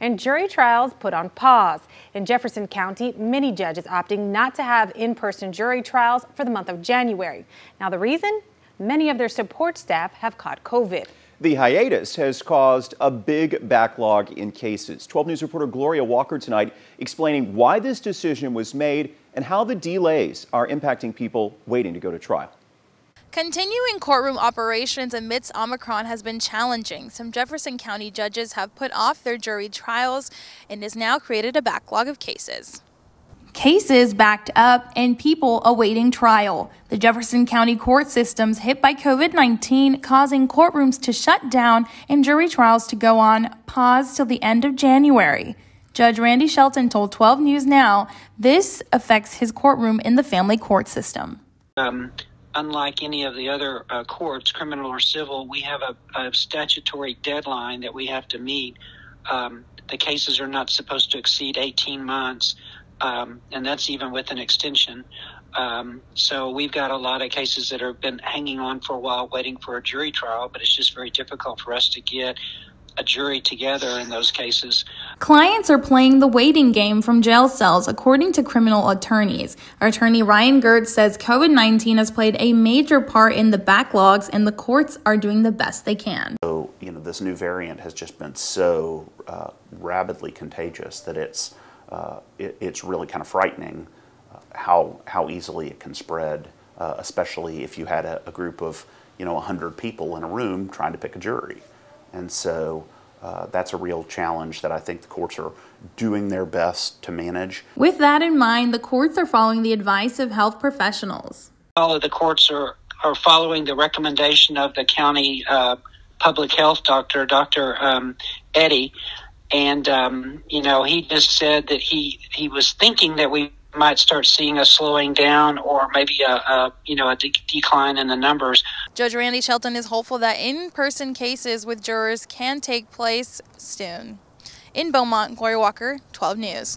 and jury trials put on pause. In Jefferson County, many judges opting not to have in-person jury trials for the month of January. Now the reason? Many of their support staff have caught COVID. The hiatus has caused a big backlog in cases. 12 News reporter Gloria Walker tonight explaining why this decision was made and how the delays are impacting people waiting to go to trial. Continuing courtroom operations amidst Omicron has been challenging. Some Jefferson County judges have put off their jury trials and has now created a backlog of cases. Cases backed up and people awaiting trial. The Jefferson County court systems hit by COVID 19, causing courtrooms to shut down and jury trials to go on pause till the end of January. Judge Randy Shelton told 12 News Now this affects his courtroom in the family court system. Um, unlike any of the other uh, courts, criminal or civil, we have a, a, statutory deadline that we have to meet. Um, the cases are not supposed to exceed 18 months, um, and that's even with an extension. Um, so we've got a lot of cases that have been hanging on for a while, waiting for a jury trial, but it's just very difficult for us to get a jury together in those cases. Clients are playing the waiting game from jail cells, according to criminal attorneys. Attorney Ryan Gertz says COVID 19 has played a major part in the backlogs, and the courts are doing the best they can. So, you know, this new variant has just been so uh, rapidly contagious that it's, uh, it, it's really kind of frightening uh, how, how easily it can spread, uh, especially if you had a, a group of, you know, 100 people in a room trying to pick a jury. And so uh, that's a real challenge that I think the courts are doing their best to manage. With that in mind, the courts are following the advice of health professionals. All of the courts are, are following the recommendation of the county uh, public health doctor, Dr. Um, Eddy. And, um, you know, he just said that he, he was thinking that we might start seeing a slowing down or maybe a, a you know a de- decline in the numbers. Judge Randy Shelton is hopeful that in-person cases with jurors can take place soon. In Beaumont, Gloria Walker, 12 News.